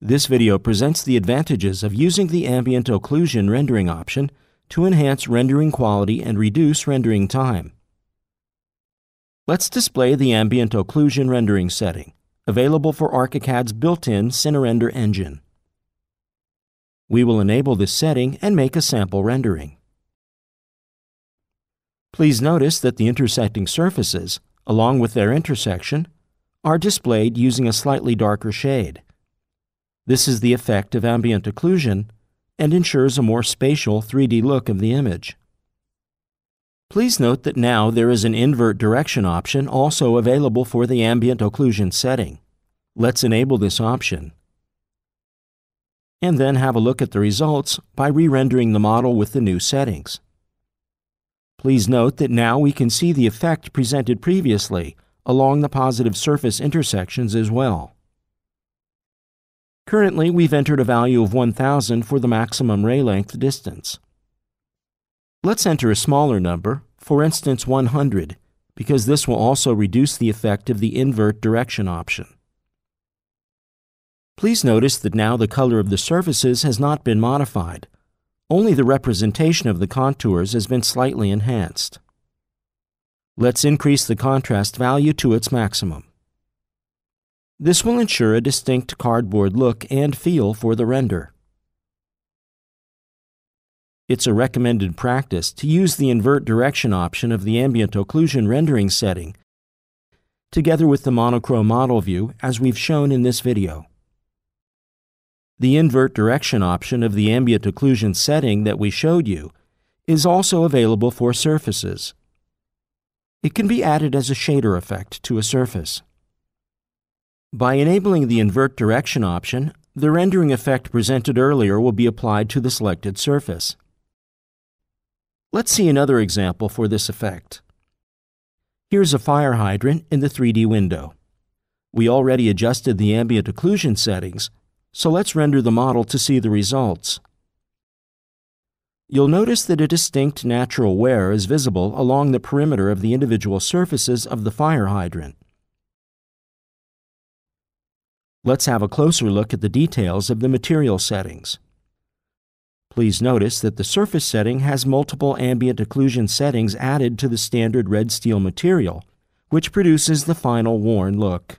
This video presents the advantages of using the ambient occlusion rendering option to enhance rendering quality and reduce rendering time. Let's display the ambient occlusion rendering setting, available for ArchiCAD's built-in Cinerender engine. We will enable this setting and make a sample rendering. Please notice that the intersecting surfaces, along with their intersection, are displayed using a slightly darker shade. This is the effect of ambient occlusion and ensures a more spatial 3D look of the image. Please note that now there is an invert direction option also available for the ambient occlusion setting. Let's enable this option. And then have a look at the results by re-rendering the model with the new settings. Please note that now we can see the effect presented previously along the positive surface intersections as well. Currently, we've entered a value of 1000 for the maximum ray length distance. Let's enter a smaller number, for instance 100, because this will also reduce the effect of the invert direction option. Please notice that now the color of the surfaces has not been modified. Only the representation of the contours has been slightly enhanced. Let's increase the contrast value to its maximum. This will ensure a distinct cardboard look and feel for the render. It's a recommended practice to use the invert direction option of the ambient occlusion rendering setting together with the monochrome model view as we've shown in this video. The invert direction option of the ambient occlusion setting that we showed you is also available for surfaces. It can be added as a shader effect to a surface. By enabling the invert direction option, the rendering effect presented earlier will be applied to the selected surface. Let's see another example for this effect. Here's a fire hydrant in the 3D window. We already adjusted the ambient occlusion settings, so let's render the model to see the results. You'll notice that a distinct natural wear is visible along the perimeter of the individual surfaces of the fire hydrant. Let's have a closer look at the details of the material settings. Please notice that the surface setting has multiple ambient occlusion settings added to the standard red steel material, which produces the final worn look.